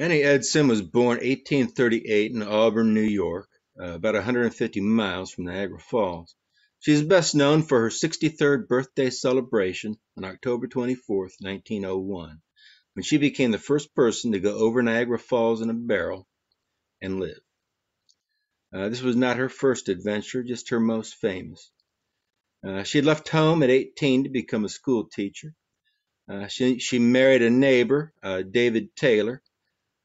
Annie Edson was born 1838 in Auburn, New York, uh, about 150 miles from Niagara Falls. She is best known for her 63rd birthday celebration on October 24, 1901, when she became the first person to go over Niagara Falls in a barrel and live. Uh, this was not her first adventure, just her most famous. Uh, she had left home at 18 to become a school teacher. Uh, she, she married a neighbor, uh, David Taylor,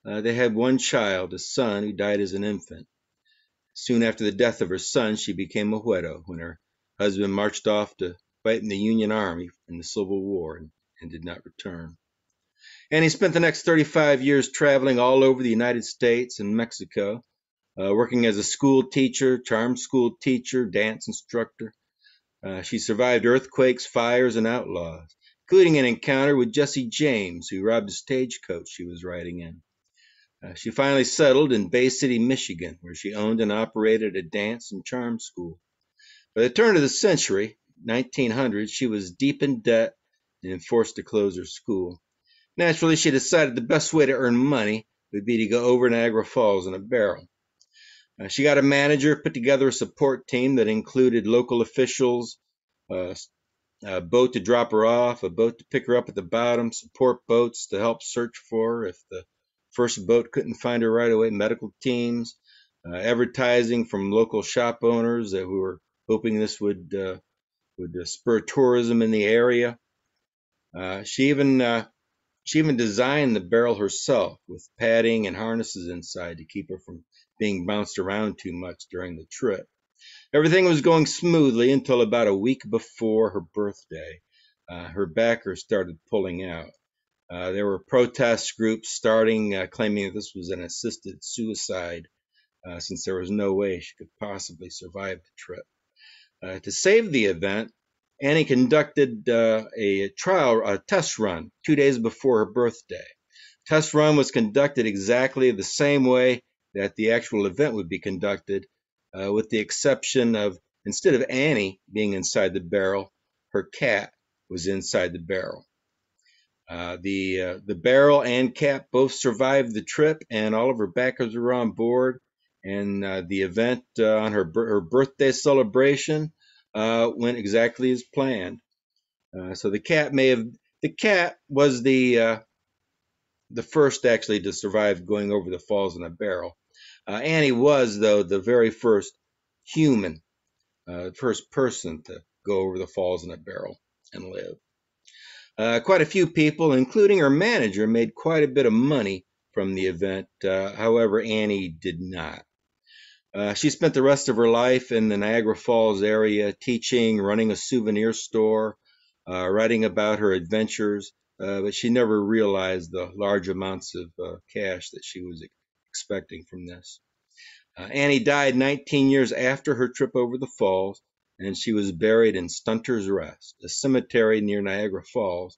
uh, they had one child, a son, who died as an infant. Soon after the death of her son, she became a widow when her husband marched off to fight in the Union Army in the Civil War and, and did not return. And he spent the next 35 years traveling all over the United States and Mexico, uh, working as a school teacher, charm school teacher, dance instructor. Uh, she survived earthquakes, fires, and outlaws, including an encounter with Jesse James, who robbed a stagecoach she was riding in. Uh, she finally settled in Bay City, Michigan, where she owned and operated a dance and charm school. By the turn of the century, 1900, she was deep in debt and forced to close her school. Naturally, she decided the best way to earn money would be to go over Niagara Falls in a barrel. Uh, she got a manager, put together a support team that included local officials, uh, a boat to drop her off, a boat to pick her up at the bottom, support boats to help search for her if the First boat couldn't find her right away. Medical teams, uh, advertising from local shop owners that who were hoping this would uh, would uh, spur tourism in the area. Uh, she even uh, she even designed the barrel herself with padding and harnesses inside to keep her from being bounced around too much during the trip. Everything was going smoothly until about a week before her birthday. Uh, her backers started pulling out. Uh, there were protest groups starting, uh, claiming that this was an assisted suicide, uh, since there was no way she could possibly survive the trip. Uh, to save the event, Annie conducted uh, a trial, a test run, two days before her birthday. Test run was conducted exactly the same way that the actual event would be conducted, with the exception of instead of Annie being inside the barrel, her cat was inside the barrel. Uh, the uh, the barrel and cap both survived the trip, and all of her backers were on board. And uh, the event uh, on her her birthday celebration uh, went exactly as planned. Uh, so the cat may have the cat was the the first actually to survive going over the falls in a barrel. Annie was though the very first human, first person to go over the falls in a barrel and live. Uh, quite a few people, including her manager, made quite a bit of money from the event. Uh, however, Annie did not. Uh, she spent the rest of her life in the Niagara Falls area teaching, running a souvenir store, uh, writing about her adventures, uh, but she never realized the large amounts of uh, cash that she was expecting from this. Annie died 19 years after her trip over the falls and she was buried in Stunter's Rest, a cemetery near Niagara Falls,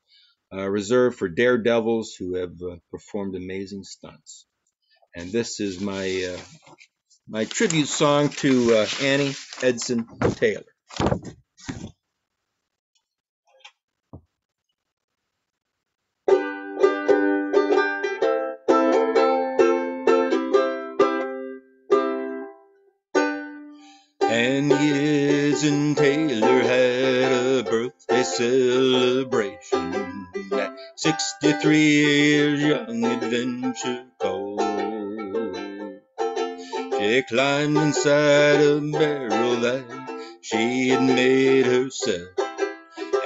uh, reserved for daredevils who have uh, performed amazing stunts. And this is my uh, my tribute song to uh, Annie Edson Taylor. Annie Edson Taylor had a birthday celebration. At 63 years young adventure called. She climbed inside a barrel that she had made herself.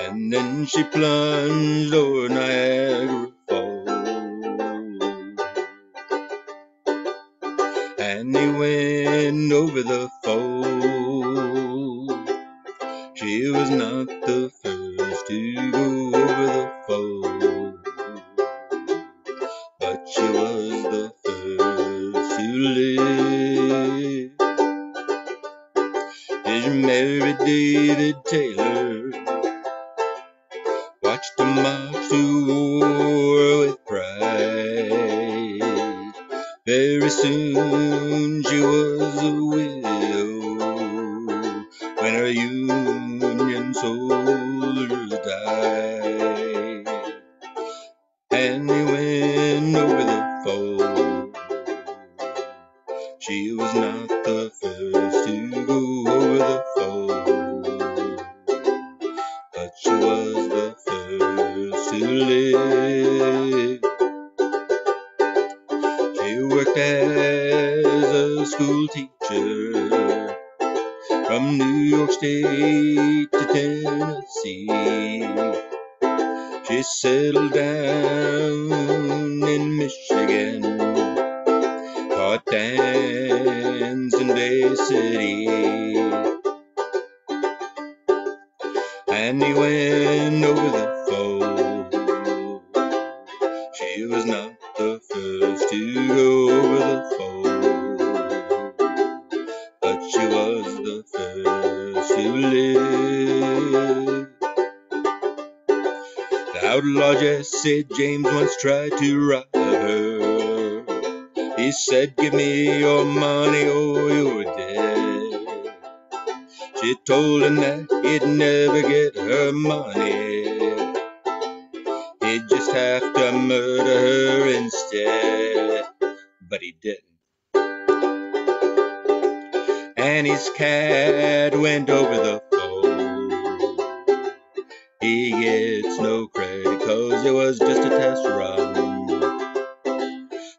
And then she plunged over Niagara She was not the first to go over the falls, but she was the first to live. She married David Taylor, watched him march to war with pride. Very soon and he went over the fold. She was not the first to go over the fold, but she was the first to live. She worked as a school teacher from New York State. She settled down in Michigan, taught dance in Bay City. And he went over the fold. She was not the first to go over the fold, but she was the first to live. Outlaw Jesse James once tried to rob her. He said, Give me your money or you're dead. She told him that he'd never get her money. He'd just have to murder her instead. But he didn't. And his cat went over the fold. He credit cause it was just a test run.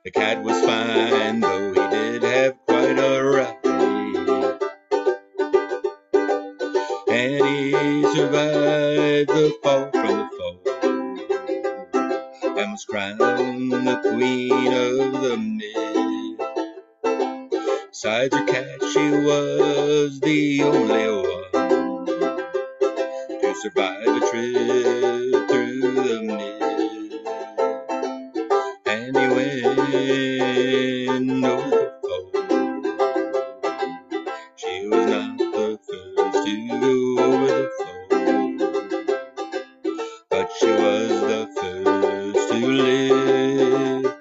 The cat was fine though he did have quite a ride. And he survived the fall from the fold. And was crowned the queen of the mid. Besides her cat, she was the only one to survive a trip the fold. She was not the first to go over the fold, but she was the first to live.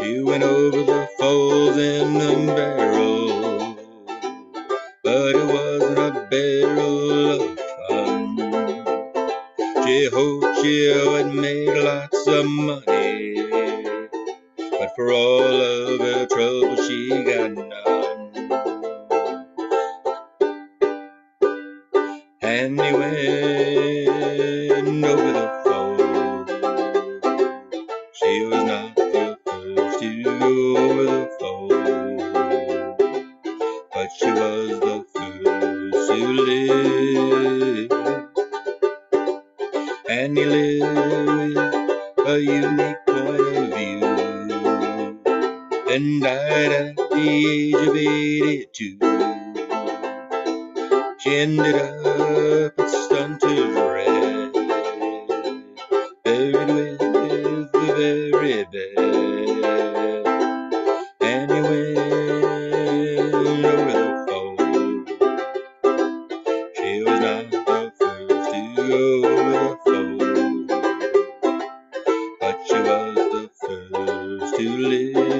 She went over the falls in a barrel, but it wasn't a barrel of fun. She hoped she would make lots of money, for all of her trouble she got none. And he went over the fold. She was not the first to go over the fold, but she was the first to live. And he lived a unique and died at the age of 82. She ended up at Stunter's Rest, buried with the very best. And he went over the fold. She was not the first to go over the fold, but she was the first to live.